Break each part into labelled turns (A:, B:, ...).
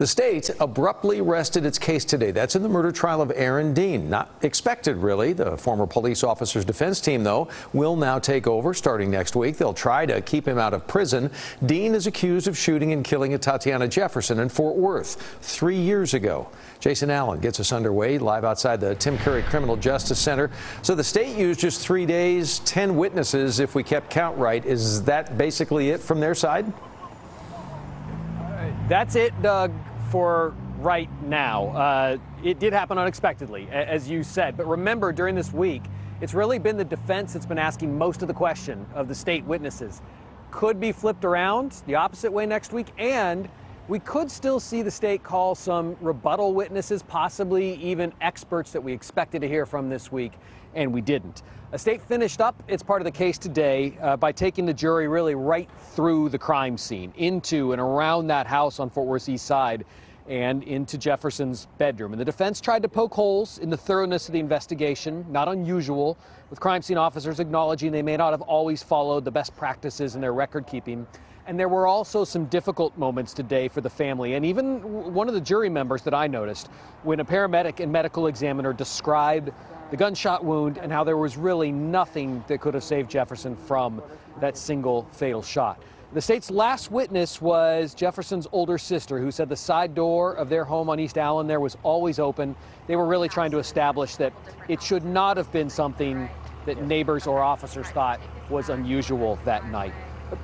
A: The state abruptly rested its case today. That's in the murder trial of Aaron Dean. Not expected, really. The former police officer's defense team, though, will now take over starting next week. They'll try to keep him out of prison. Dean is accused of shooting and killing Atatiana Jefferson in Fort Worth three years ago. Jason Allen gets us underway live outside the Tim Curry Criminal Justice Center. So the state used just three days, 10 witnesses, if we kept count right. Is that basically it from their side?
B: That's it, Doug, for right now. Uh, it did happen unexpectedly, as you said. But remember, during this week, it's really been the defense that's been asking most of the question of the state witnesses. Could be flipped around the opposite way next week, and we could still see the state call some rebuttal witnesses, possibly even experts that we expected to hear from this week, and we didn't. The state finished up its part of the case today uh, by taking the jury really right through the crime scene, into and around that house on Fort Worth's east side, and into Jefferson's bedroom. And the defense tried to poke holes in the thoroughness of the investigation, not unusual, with crime scene officers acknowledging they may not have always followed the best practices in their record keeping. And there were also some difficult moments today for the family. And even one of the jury members that I noticed, when a paramedic and medical examiner described the gunshot wound and how there was really nothing that could have saved Jefferson from that single fatal shot. The state's last witness was Jefferson's older sister, who said the side door of their home on East Allen there was always open. They were really trying to establish that it should not have been something that neighbors or officers thought was unusual that night.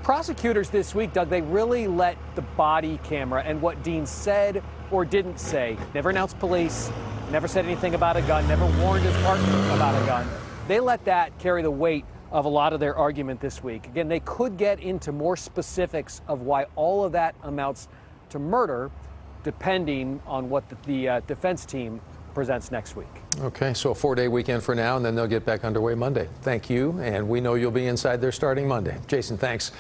B: Prosecutors this week, Doug, they really let the body camera and what Dean said or didn't say, never announced police, never said anything about a gun, never warned his partner about a gun. They let that carry the weight of a lot of their argument this week. Again, they could get into more specifics of why all of that amounts to murder, depending on what the, the uh, defense team presents next week.
A: Okay, so a four-day weekend for now, and then they'll get back underway Monday. Thank you, and we know you'll be inside there starting Monday. Jason, thanks.